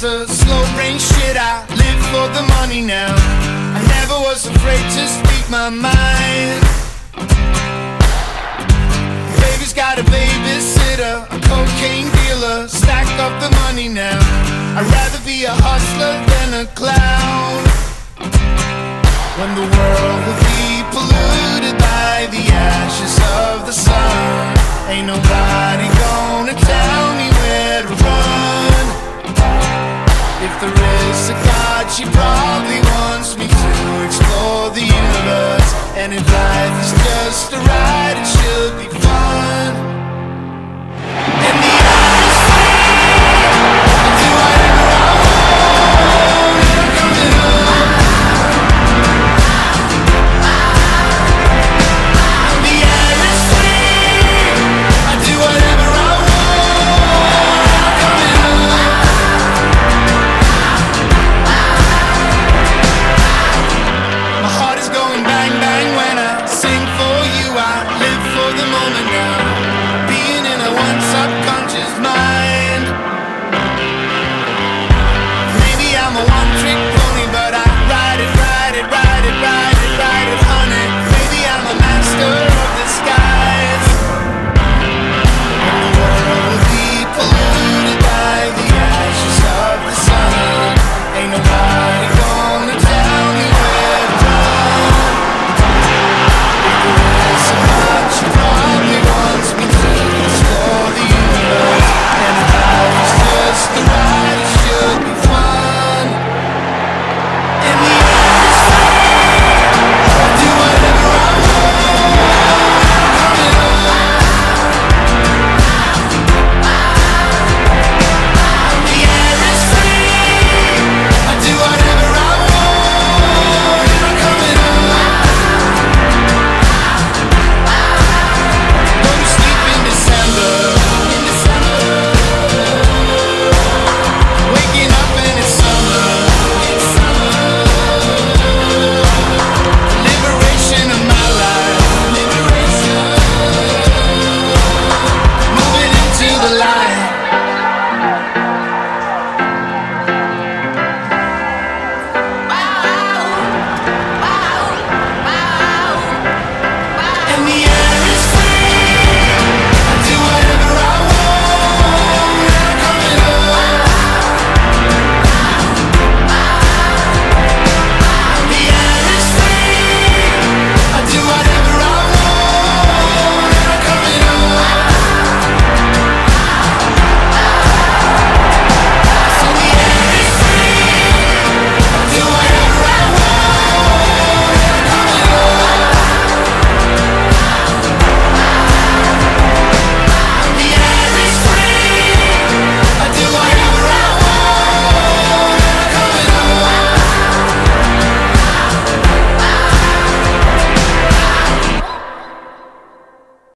the slow brain shit. I live for the money now. I never was afraid to speak my mind. Baby's got a babysitter, a cocaine dealer. Stack up the money now. I'd rather be a hustler than a clown. When the world will be polluted by the ashes of the sun, ain't nobody And if life is just a ride,